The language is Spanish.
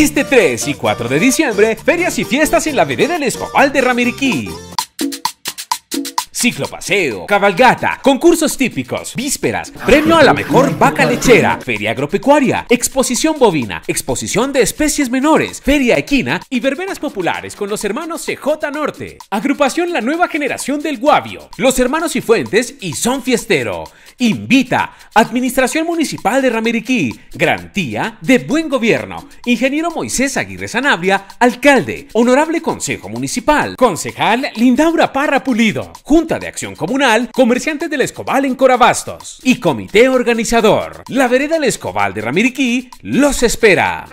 Este 3 y 4 de diciembre, ferias y fiestas en la vereda del Escobal de Ramiriquí. Ciclopaseo, cabalgata, concursos típicos, vísperas, premio a la mejor vaca lechera, feria agropecuaria, exposición bovina, exposición de especies menores, feria equina y verbenas populares con los hermanos CJ Norte. Agrupación La Nueva Generación del Guavio, los hermanos Cifuentes y Son Fiestero. Invita, Administración Municipal de Ramiriquí, garantía de buen gobierno. Ingeniero Moisés Aguirre Sanabria, alcalde, Honorable Consejo Municipal, concejal Lindaura Parra Pulido, Junta de Acción Comunal, Comerciantes del Escobal en Corabastos y Comité Organizador. La Vereda del Escobal de Ramiriquí los espera.